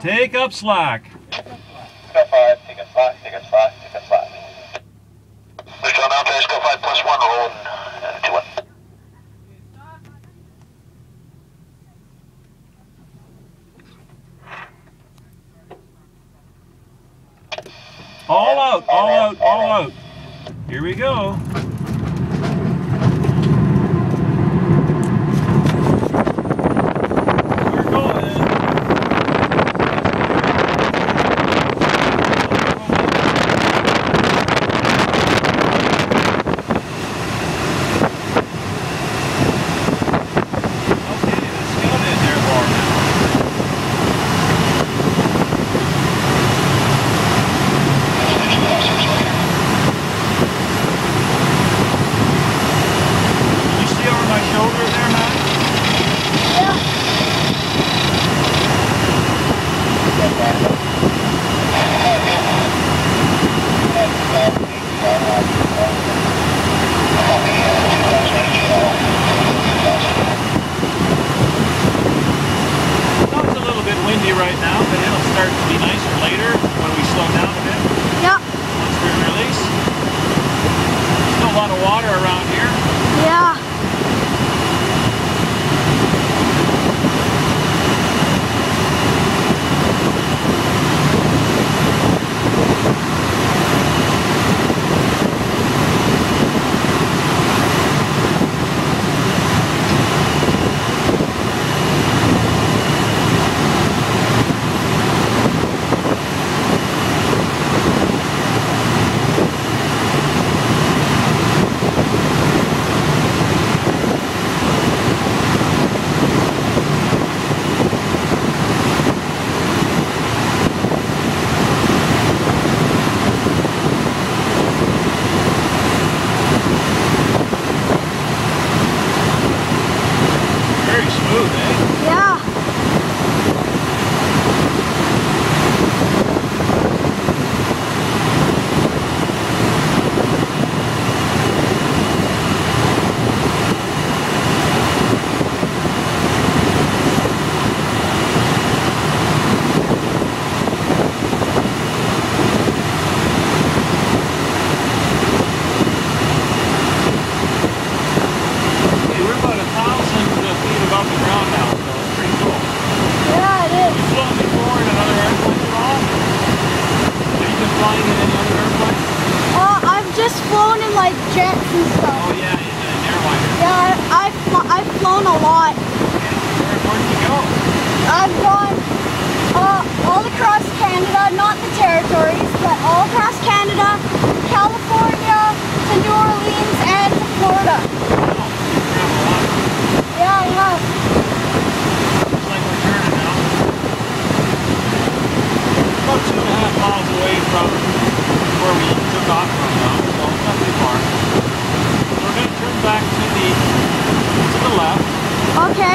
Take up slack. Go five, take a slack, take a slack, take a slack. John Alpha, go five plus one, roll uh, two one. All out, all out, all out. Here we go. Right now, but it'll start to be nicer later when we slow down a bit Yeah, once we release. Still a lot of water around here. yeah. Smooth, eh? Yeah. Like jets and stuff. Oh yeah, in an airliner. Yeah, I, I've, fl- I've flown a lot. Where, where did you go? I've gone uh, all across Canada, not the territories, but all across Canada, California,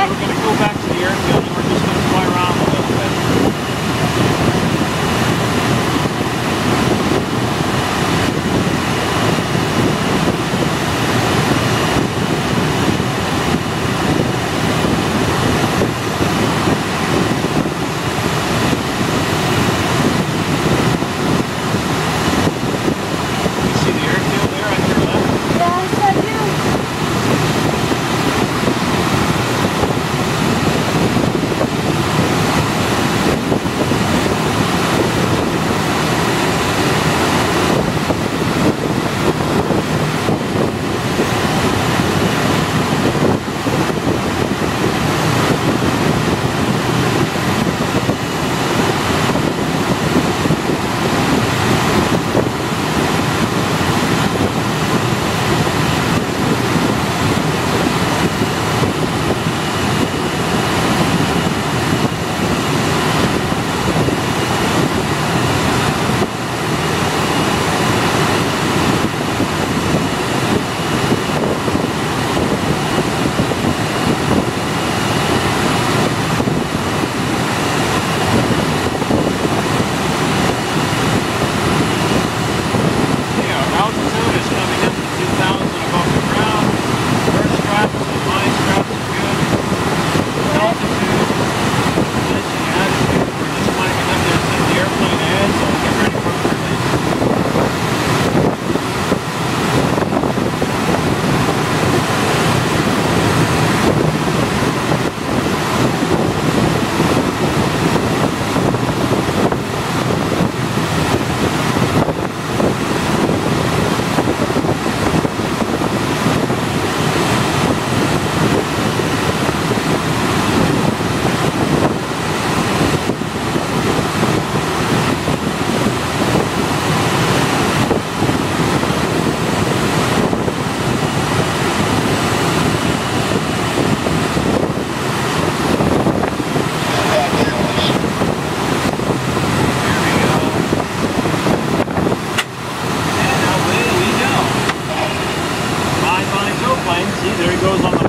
We're going to go back to the airfield. goes on the